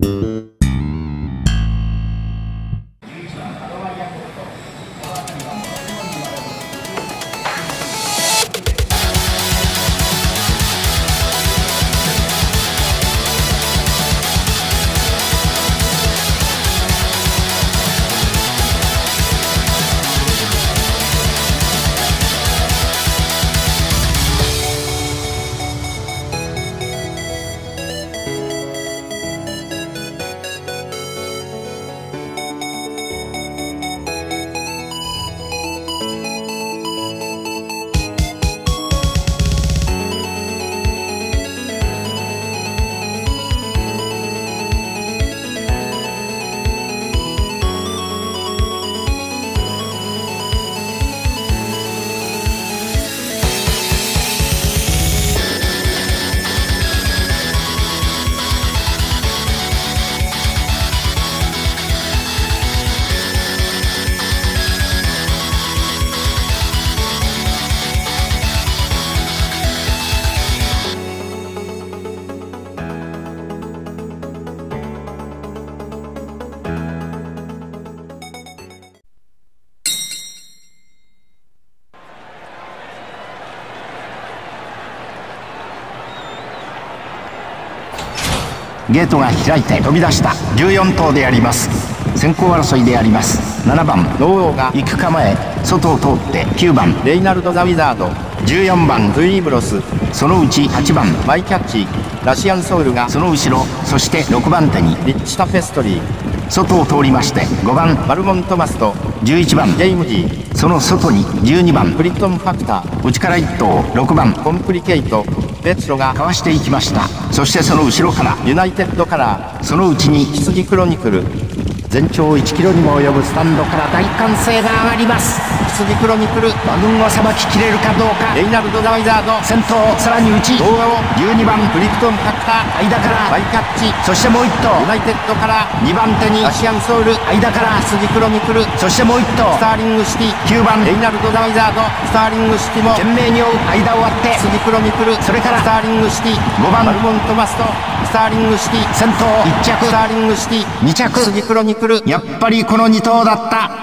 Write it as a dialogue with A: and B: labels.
A: Mm-hmm. ゲートが開いて飛び出した。14頭であります。先行争いであります。7番ノーオが行く構え。外を通って9番
B: レイナルド・ザ・ウィザード。
A: 14番
B: ズイーブロス。
A: そのうち8番
B: マイキャッチ。ラシアンソウルが
A: その後ろ。そして6番手に
B: リッチ・タペストリー。
A: 外を通りまして5番
B: バルモントマスト
A: 11番
B: ジェイムジー。
A: その外に12番
B: プリットン・ファクター。
A: 内から1頭。6番
B: コンプリケイトベツロが
A: かわしていきました。そしてその後ろから
B: ユナイテッドカラー
A: そのうちに
B: 羊クロニクル
A: 全長1キロにも及ぶスタンドから大歓声が上がります。
B: 羊クロニクル
A: 馬群をさばききれるかどうか。
B: レイナルド・ザ・ワイザード。
A: 先頭さらに内。
B: 動画を
A: 12番
B: プリクトン・ファクター
A: 間から。
B: マイキャッチ。
A: そしてもう1頭。
B: ユナイテッドカラー
A: 2番手に。
B: ラシアンソウル。
A: 間から。
B: 羊クロニクル
A: そしてもう1頭。
B: スターリングシティ。
A: 9番。
B: レイナルド・ザ・ワイザード。スターリングシティも。
A: 懸命に追う。間を割って。
B: 羊クロニクル
A: それから。
B: スターリングシティ。
A: 5番。
B: バルモントマストスターリングシティ。
A: 先頭。1着。
B: スターリングシティ。
A: 2着。
B: 羊クロニクル。
A: やっぱりこの2頭だった。